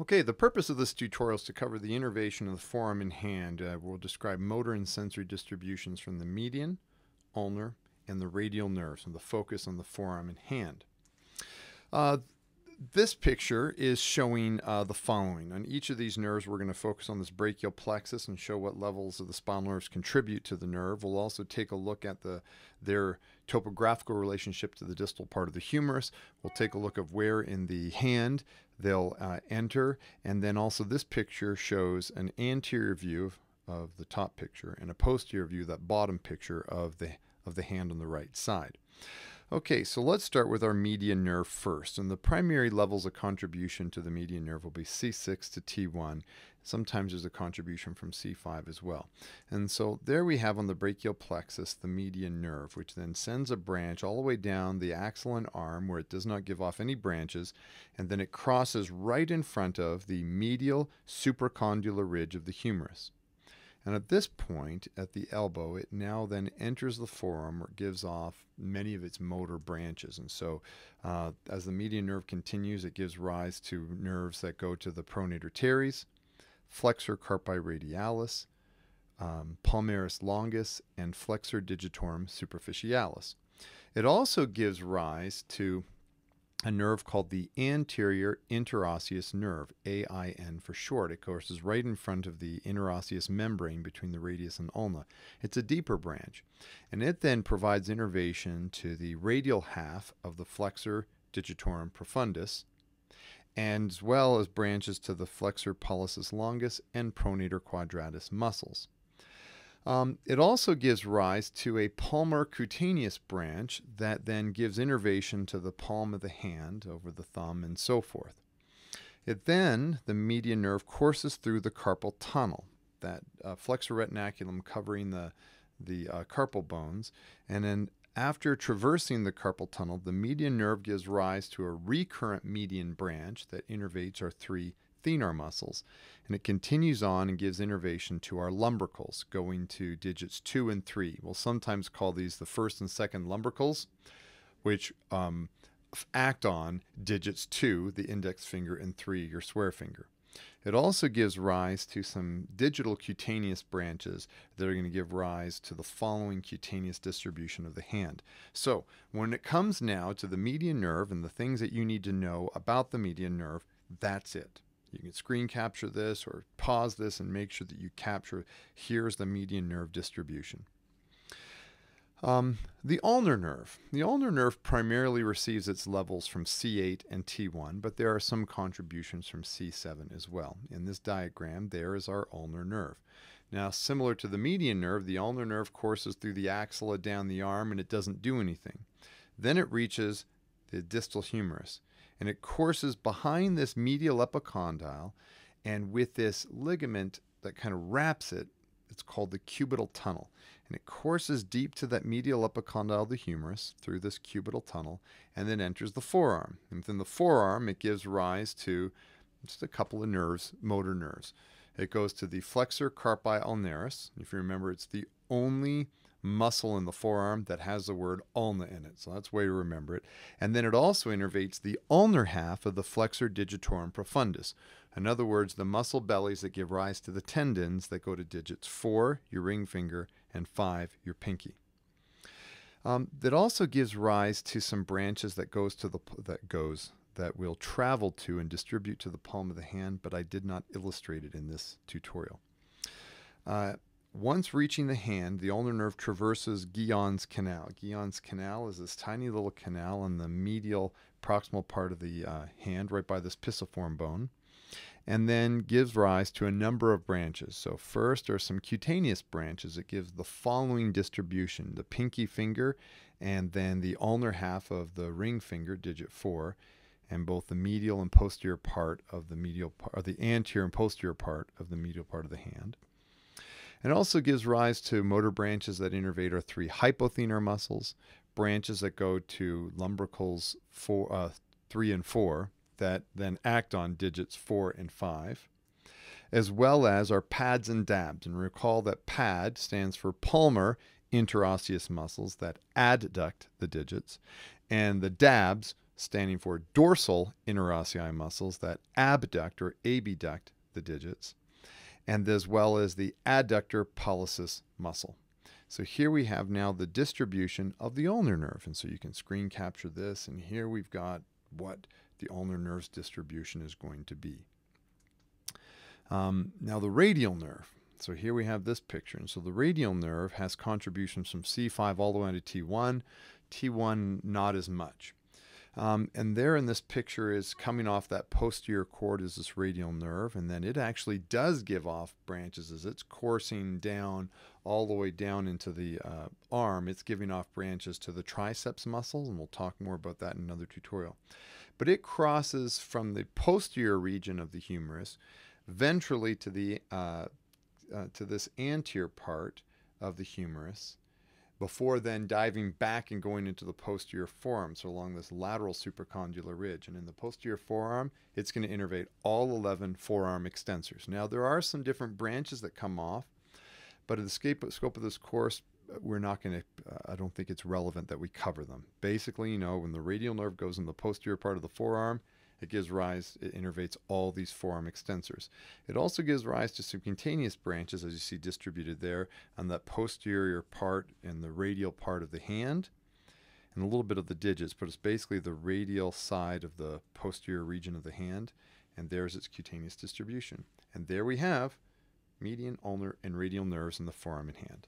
Okay, the purpose of this tutorial is to cover the innervation of the forearm and hand. Uh, we'll describe motor and sensory distributions from the median, ulnar, and the radial nerves, and the focus on the forearm and hand. Uh, this picture is showing uh, the following. On each of these nerves, we're going to focus on this brachial plexus and show what levels of the spinal nerves contribute to the nerve. We'll also take a look at the their topographical relationship to the distal part of the humerus. We'll take a look of where in the hand they'll uh, enter. And then also this picture shows an anterior view of the top picture and a posterior view, that bottom picture of the, of the hand on the right side. Okay, so let's start with our median nerve first. And the primary levels of contribution to the median nerve will be C6 to T1. Sometimes there's a contribution from C5 as well. And so there we have on the brachial plexus the median nerve, which then sends a branch all the way down the axilla and arm where it does not give off any branches, and then it crosses right in front of the medial supracondylar ridge of the humerus. And at this point, at the elbow, it now then enters the forearm it gives off many of its motor branches. And so, uh, as the median nerve continues, it gives rise to nerves that go to the pronator teres, flexor carpi radialis, um, palmaris longus, and flexor digitorum superficialis. It also gives rise to a nerve called the anterior interosseous nerve, AIN for short. It courses right in front of the interosseous membrane between the radius and ulna. It's a deeper branch, and it then provides innervation to the radial half of the flexor digitorum profundus, and as well as branches to the flexor pollicis longus and pronator quadratus muscles. Um, it also gives rise to a palmar cutaneous branch that then gives innervation to the palm of the hand over the thumb and so forth. It then, the median nerve courses through the carpal tunnel, that uh, flexor retinaculum covering the, the uh, carpal bones, and then after traversing the carpal tunnel, the median nerve gives rise to a recurrent median branch that innervates our three thenar muscles. And it continues on and gives innervation to our lumbricals, going to digits two and three. We'll sometimes call these the first and second lumbricals, which um, act on digits two, the index finger, and three, your swear finger. It also gives rise to some digital cutaneous branches that are going to give rise to the following cutaneous distribution of the hand. So, when it comes now to the median nerve and the things that you need to know about the median nerve, that's it. You can screen capture this or pause this and make sure that you capture here's the median nerve distribution. Um, the ulnar nerve. The ulnar nerve primarily receives its levels from C8 and T1, but there are some contributions from C7 as well. In this diagram, there is our ulnar nerve. Now, similar to the median nerve, the ulnar nerve courses through the axilla down the arm and it doesn't do anything. Then it reaches the distal humerus and it courses behind this medial epicondyle and with this ligament that kind of wraps it it's called the cubital tunnel. And it courses deep to that medial epicondyle of the humerus through this cubital tunnel and then enters the forearm. And within the forearm it gives rise to just a couple of nerves motor nerves. It goes to the flexor carpi ulnaris. If you remember it's the only muscle in the forearm that has the word ulna in it. So that's way to remember it. And then it also innervates the ulnar half of the flexor digitorum profundus. In other words, the muscle bellies that give rise to the tendons that go to digits 4, your ring finger, and 5, your pinky. Um, that also gives rise to some branches that goes to the that goes that will travel to and distribute to the palm of the hand, but I did not illustrate it in this tutorial. Uh, once reaching the hand, the ulnar nerve traverses Guyon's canal. Guyon's canal is this tiny little canal in the medial proximal part of the uh, hand, right by this pisiform bone, and then gives rise to a number of branches. So, first are some cutaneous branches that gives the following distribution the pinky finger, and then the ulnar half of the ring finger, digit 4, and both the medial and posterior part of the medial part, or the anterior and posterior part of the medial part of the hand. It also gives rise to motor branches that innervate our three hypothenar muscles, branches that go to lumbricals four, uh, three and four that then act on digits four and five, as well as our pads and dabs. And recall that PAD stands for palmar interosseous muscles that adduct the digits, and the dabs standing for dorsal interossei muscles that abduct or abduct the digits, and as well as the adductor pollicis muscle. So here we have now the distribution of the ulnar nerve. And so you can screen capture this, and here we've got what the ulnar nerve's distribution is going to be. Um, now the radial nerve. So here we have this picture. And so the radial nerve has contributions from C5 all the way to T1. T1 not as much. Um, and there in this picture is coming off that posterior cord is this radial nerve, and then it actually does give off branches as it's coursing down all the way down into the uh, arm. It's giving off branches to the triceps muscles, and we'll talk more about that in another tutorial. But it crosses from the posterior region of the humerus ventrally to the uh, uh, to this anterior part of the humerus before then diving back and going into the posterior forearm, so along this lateral supracondylar ridge. And in the posterior forearm, it's going to innervate all 11 forearm extensors. Now, there are some different branches that come off, but in the scope of this course, we're not going to, uh, I don't think it's relevant that we cover them. Basically, you know, when the radial nerve goes in the posterior part of the forearm, it gives rise, it innervates all these forearm extensors. It also gives rise to subcutaneous branches, as you see distributed there, on that posterior part and the radial part of the hand, and a little bit of the digits, but it's basically the radial side of the posterior region of the hand, and there's its cutaneous distribution. And there we have median, ulnar, and radial nerves in the forearm and hand.